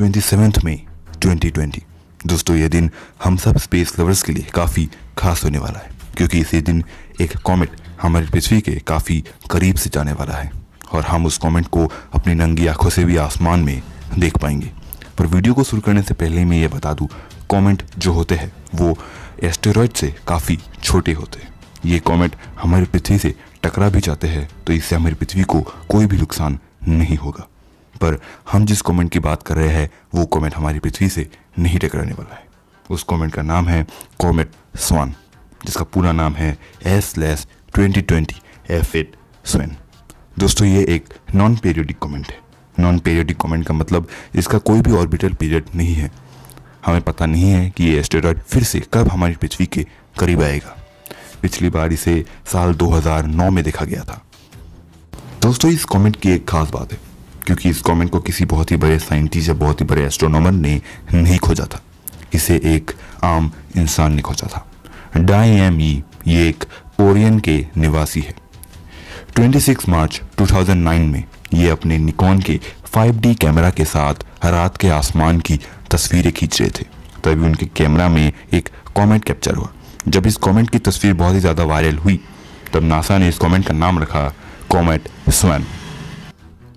Twenty मई 2020 दोस्तों ये दिन हम सब स्पेस लवर्स के लिए काफ़ी खास होने वाला है, क्योंकि इसी दिन एक कॉमेट हमारी पृथ्वी के काफ़ी करीब से जाने वाला है और हम उस कॉमेट को अपनी नंगी आँखों से भी आसमान में देख पाएँगे। पर वीडियो को शुरू करने से पहले मैं ये बता दूँ कॉमेट जो होते हैं, वो एस्टेरॉयड से काफ़ी छोटे होते हैं। ये कॉमेट हमारी पृथ्वी से टकरा भी जाते हैं तो इससे हमारी पृथ्वी को कोई भी नुकसान नहीं होगा। पर हम जिस कमेंट की बात कर रहे हैं, वो कमेंट हमारी पृथ्वी से नहीं टकराने वाला है। उस कमेंट का नाम है कॉमेट स्वान जिसका पूरा नाम है S less twenty twenty F eight स्वेन दोस्तों, ये एक नॉन पीरियडिक कमेंट है। नॉन पीरियडिक कमेंट का मतलब इसका कोई भी ऑर्बिटल पीरियड नहीं है। हमें पता नहीं है कि ये एस्टेरॉयड फिर से कब हमारी पृथ्वी के करीब आएगा। पिछली बार इसे साल 2009 में देखा गया था। दोस्तों, इस कमेंट की एक खास बात है। क्योंकि इस कमेंट को किसी बहुत ही बड़े साइंटिस्ट या बहुत ही बड़े एस्ट्रोनॉमर ने नहीं खोजा था। इसे एक आम इंसान ने खोजा था। डाई एम ई ये एक कोरियन के निवासी है। 26 मार्च 2009 में ये अपने निकॉन के 5D कैमरा के साथ रात के आसमान की तस्वीरें खींच रहे थे। तभी उनके कैमरा में एक कमेंट कैप्चर हुआ। जब इस कमेंट की तस्वीर बहुत ही ज़्यादा वायरल हुई, तब नासा ने इस कमेंट का नाम रखा कॉमेट स्वैन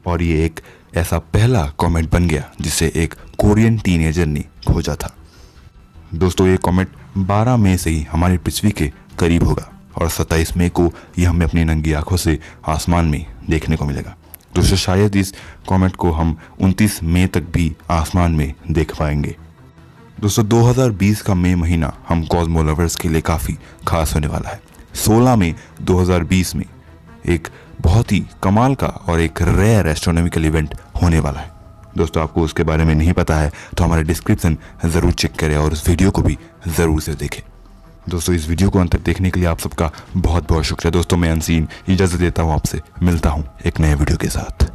और ये एक ऐसा पहला कमेंट बन गया, जिसे एक कोरियन टीनेजर ने खोजा था। दोस्तों, ये कमेंट 12 मई से ही हमारी पृथ्वी के करीब होगा और 27 मई को ये हमें अपनी नंगी आँखों से आसमान में देखने को मिलेगा। दोस्तों, शायद इस कमेंट को हम 29 मई तक भी आसमान में देख पाएँगे। दोस्तों 2020 का मई महीना हम कॉस्मो लवर्स के लिए काफ़ी खास होने वाला है। 16 मई 2020 में एक बहुत ही कमाल का और एक रेयर एस्ट्रोनॉमिकल इवेंट होने वाला है। दोस्तों, आपको उसके बारे में नहीं पता है तो हमारे डिस्क्रिप्शन ज़रूर चेक करें और उस वीडियो को भी ज़रूर से देखें। दोस्तों, इस वीडियो को अंत तक देखने के लिए आप सबका बहुत बहुत शुक्रिया। दोस्तों, मैं अनसीन इजाज़त देता हूँ आपसे। मिलता हूँ एक नए वीडियो के साथ।